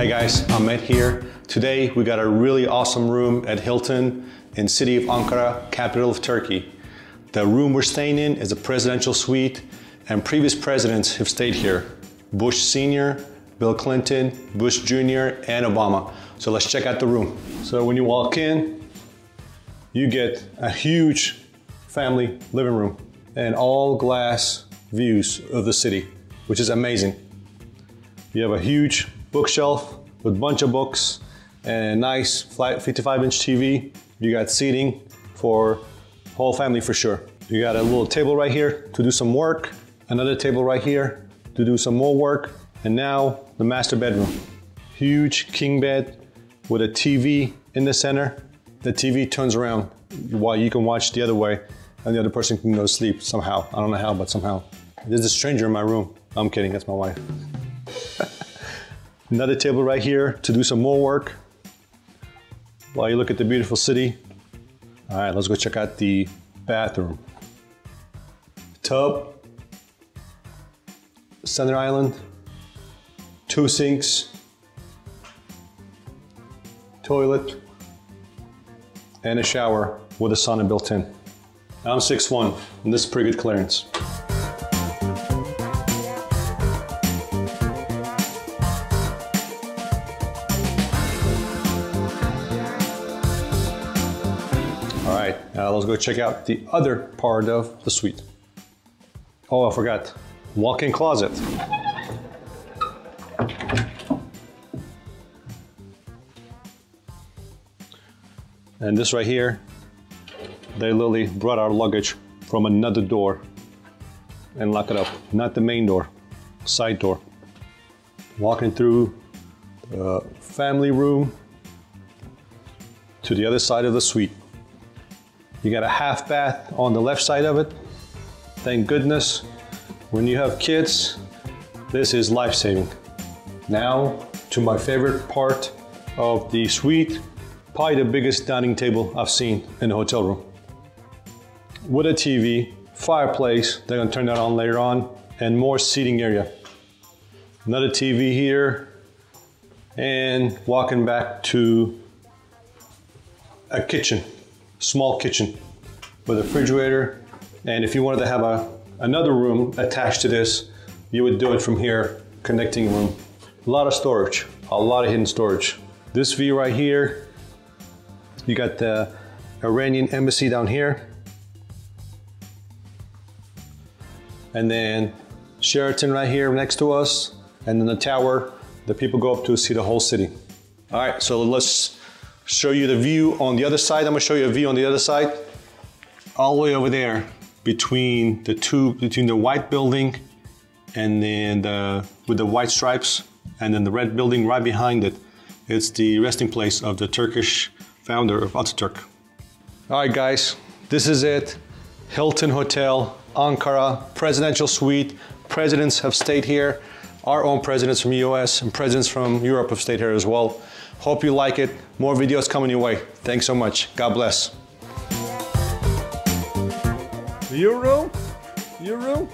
Hey guys, Ahmet here. Today we got a really awesome room at Hilton in city of Ankara, capital of Turkey. The room we're staying in is a presidential suite and previous presidents have stayed here. Bush Sr., Bill Clinton, Bush Jr., and Obama. So let's check out the room. So when you walk in, you get a huge family living room and all glass views of the city, which is amazing. You have a huge bookshelf with a bunch of books and a nice 55 inch TV. You got seating for whole family for sure. You got a little table right here to do some work, another table right here to do some more work, and now the master bedroom. Huge king bed with a TV in the center. The TV turns around while you can watch the other way and the other person can go to sleep somehow. I don't know how, but somehow. There's a stranger in my room. I'm kidding, that's my wife. Another table right here to do some more work while you look at the beautiful city. All right, let's go check out the bathroom. Tub, center island, two sinks, toilet, and a shower with a sauna built in. I'm 6'1", and this is pretty good clearance. All right, now let's go check out the other part of the suite. Oh, I forgot, walk-in closet. And this right here, they literally brought our luggage from another door and lock it up. Not the main door, side door. Walking through the family room to the other side of the suite. You got a half bath on the left side of it. Thank goodness. When you have kids, this is life-saving. Now to my favorite part of the suite, probably the biggest dining table I've seen in a hotel room. With a TV, fireplace, they're gonna turn that on later on, and more seating area. Another TV here, and walking back to a kitchen, small kitchen with a refrigerator. And if you wanted to have a, another room attached to this, you would do it from here, connecting room. A lot of storage, a lot of hidden storage. This view right here, you got the Iranian embassy down here. And then Sheraton right here next to us. And then the tower that people go up to see the whole city. All right, so let's show you the view on the other side. I'm gonna show you a view on the other side. All the way over there between the two, between the white building and then the, with the white stripes and then the red building right behind it. It's the resting place of the Turkish founder of Ataturk. All right, guys, this is it. Hilton Hotel, Ankara, presidential suite. Presidents have stayed here. Our own presidents from US and presidents from Europe have stayed here as well. Hope you like it. More videos coming your way. Thanks so much. God bless. Your room?